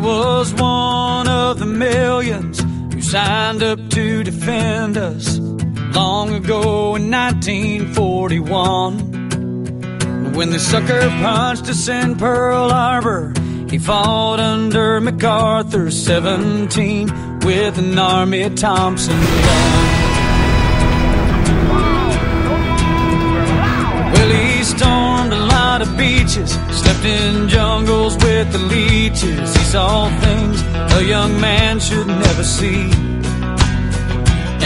was one of the millions who signed up to defend us long ago in 1941. When the sucker punched us in Pearl Harbor, he fought under MacArthur 17 with an Army Thompson gun. Stormed a of beaches, slept in jungles with the leeches. He saw things a young man should never see.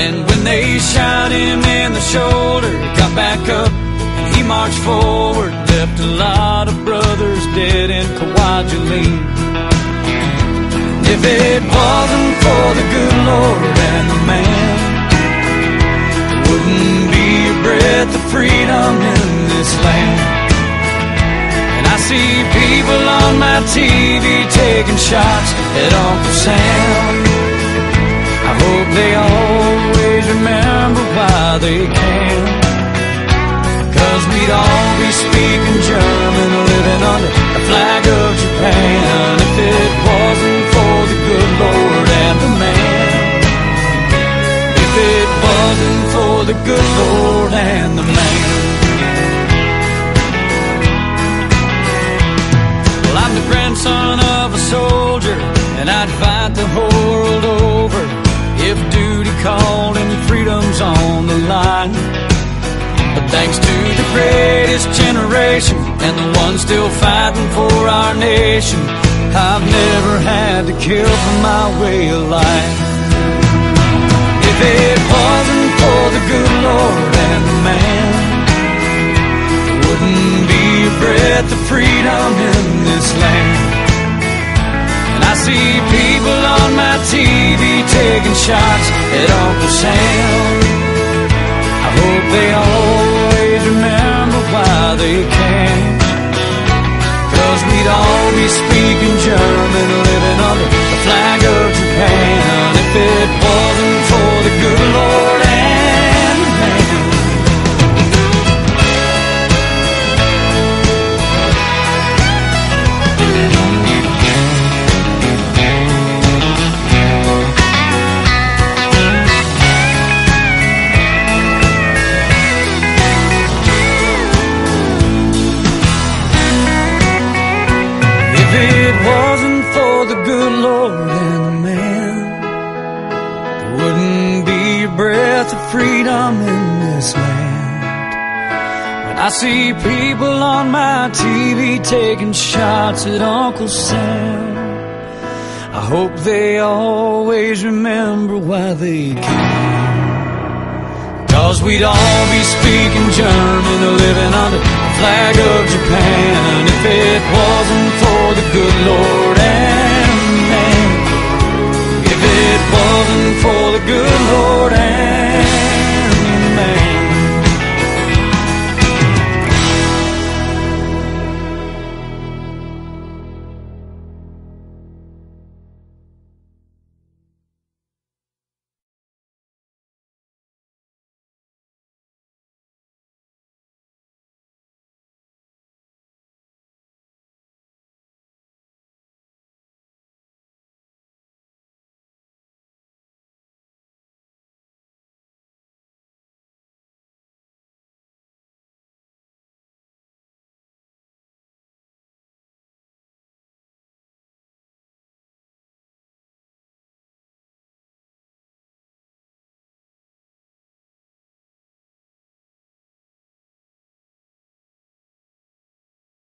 And when they shot him in the shoulder, he got back up and he marched forward, left a lot of brothers dead in Kwajalein. If it wasn't for the good Lord and the man, there wouldn't be a breath of freedom see people on my TV taking shots at Uncle Sam. I hope they always remember why they can. Cause we'd all be speaking German, living under the flag of Japan. If it wasn't for the good Lord and the man. If it wasn't for the good Lord The whole world over if duty called and freedom's on the line. But thanks to the greatest generation and the ones still fighting for our nation, I've never had to kill for my way of life. If it wasn't for the good Lord and the man, wouldn't be a breath of freedom in this land. And I see people on my TV taking shots at Uncle Sam. I hope they always the good Lord and the man, there wouldn't be a breath of freedom in this land. When I see people on my TV taking shots at Uncle Sam, I hope they always remember why they came. Cause we'd all be speaking